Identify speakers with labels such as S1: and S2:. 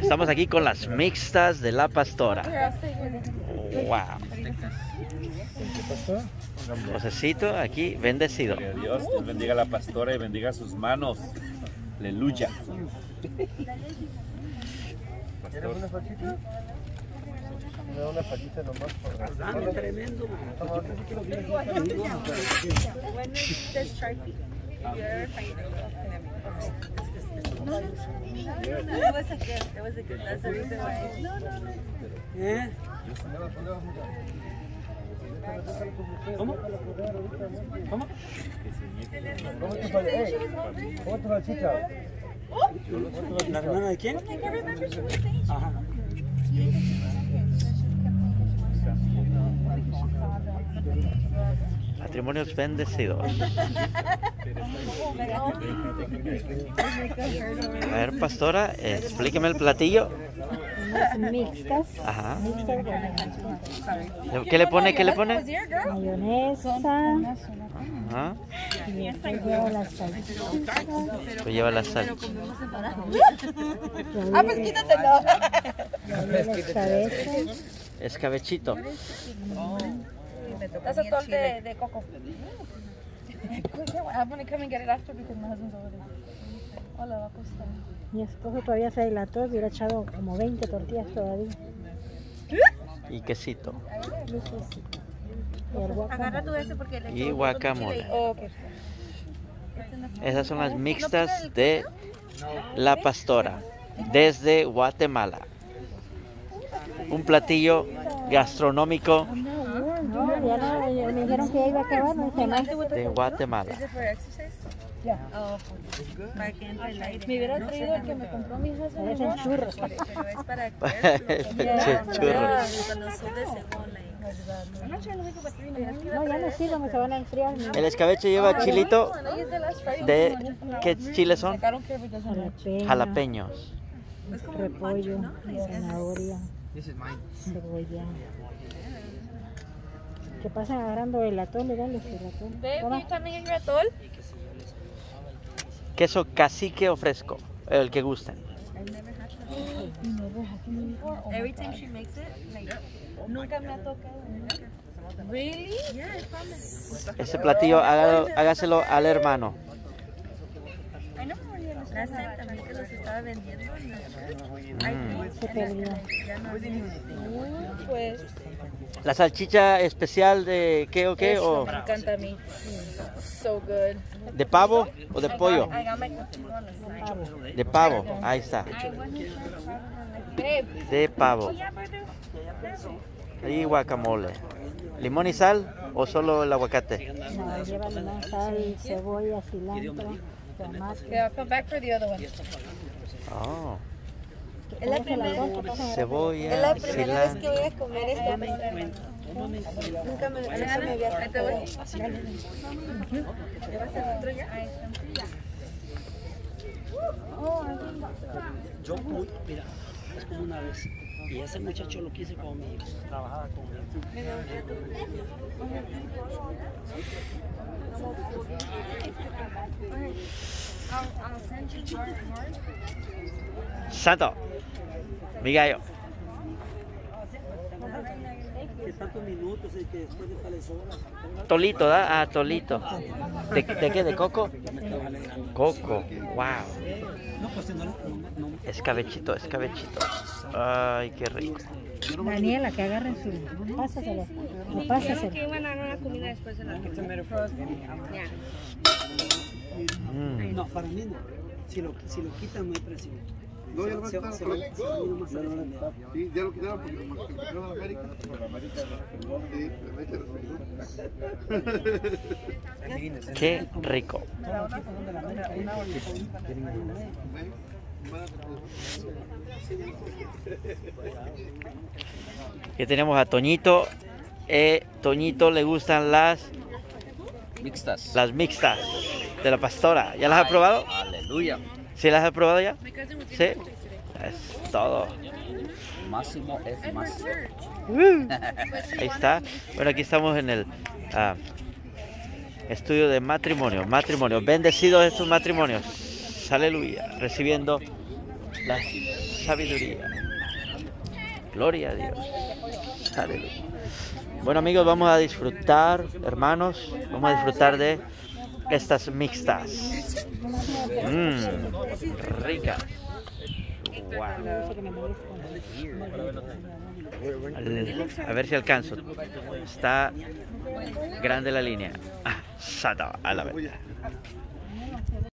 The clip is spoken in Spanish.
S1: Estamos aquí con las mixtas de la pastora. Wow. Josecito aquí bendecido.
S2: Que Dios bendiga a la pastora y bendiga sus manos. Aleluya.
S3: ¿Quieres una fachita? Me da una fachita nomás por
S4: Dame tremendo.
S5: When it says Sharpie, if you ever find it, it was a gift. It was a gift. That's the reason why.
S4: ¿Eh? ¿Cómo? ¿Cómo?
S3: ¿Cómo tu fa- eh, ¿Cómo tu fachita?
S4: ¿La hermana de quién? Ajá.
S1: Matrimonios bendecidos. A ver, pastora, explíqueme el platillo.
S6: Mixtas,
S1: Ajá. ¿Qué le pone? ¿Qué le pone?
S6: mayonesa,
S1: Ajá.
S6: lleva la
S1: Pues lleva la sal.
S5: Ah, pues quítatelo.
S6: la escabeche,
S1: Escabechito.
S5: That's a tol de, de coco. I'm gonna come and get it after because my husband's over there. Hola, va a costar.
S6: mi esposo todavía se dilató, hubiera echado como 20 tortillas todavía.
S1: Y quesito.
S6: Y el guacamole.
S5: Agarra tú ese porque le
S1: Y guacamole.
S5: Oh, okay.
S1: Esas son las mixtas de la pastora desde Guatemala. Un platillo gastronómico
S6: ya no, me dijeron que ya iba a acabar, no dice más.
S1: de Guatemala.
S5: Is it for exercise?
S6: Ya.
S5: Oh, para que entre el aire. Me hubiera traído el que me compró mi hija.
S6: Parecen churros.
S5: Pero es para
S1: Churros.
S5: cuando
S6: No, ya no sigo, me se van a enfriar.
S1: El escabeche lleva chilito
S5: de
S1: ¿qué chiles son?
S6: Jalapeño,
S1: Jalapeños.
S6: repollo, zanahoria, cebolla. Que pasan agarrando el el atole.
S5: Babe, you coming in your atol?
S1: Queso cacique o fresco, el que gusten.
S5: Every time she makes it, like, nunca me ha tocado. Really?
S1: Ese platillo hágalo- hágaselo al hermano.
S5: I know Last time también que los estaba vendiendo en la church.
S1: Mm.
S5: Mm, Pues,
S1: La salchicha especial de qué o qué o
S5: me encanta a mí. So good.
S1: de pavo o de pollo. De pavo, ahí está. De pavo. Y guacamole. ¿Limón y sal o solo el aguacate?
S6: No, lleva limón, sal, cebolla, cilantro,
S5: I'll come back for the other one.
S1: Oh,
S5: Es la primera, es la vez que voy a comer esto. Nunca me, nunca me había. ¿Llevas el otro ya?
S4: Yo, muy- mira, es como una vez. Y ese muchacho lo quise como mi hijo. Trabajaba con él.
S1: Santo. Mi gallo.
S4: Que tantos minutos y que después de tales horas.
S1: Tolito, ¿da? Ah, tolito. ¿De, de qué? ¿De coco? Coco. Wow.
S4: No, pues.
S1: Escabechito, escabechito. Ay, qué rico.
S6: Daniela, que agarre su. Pásaselo. No, pásaselo.
S5: iban a dar una comida después de la
S1: Mm.
S4: No, para mí no. Si lo, si lo quitan, no hay precio.
S3: No, ya lo
S4: Se- va.
S3: Sí, ya lo quitaron porque lo quitaron a América. Sí,
S1: Qué rico. Aquí tenemos a Toñito. Eh, Toñito le gustan las,
S7: Mixtas.
S1: las mixtas de la pastora. ¿Ya las has probado?
S7: Aleluya.
S1: ¿Sí las has probado ya? Sí. Es todo.
S7: Máximo es más.
S1: Uh, Ahí está. Bueno, aquí estamos en el estudio de matrimonio. Matrimonio. Bendecidos estos matrimonios. Aleluya. Recibiendo la sabiduría. Gloria a Dios. Aleluya. Bueno amigos, vamos a disfrutar, hermanos, vamos a disfrutar de estas mixtas. Mmm, ricas. A ver si alcanzo. Está grande la línea. Ah, sata a la verdad.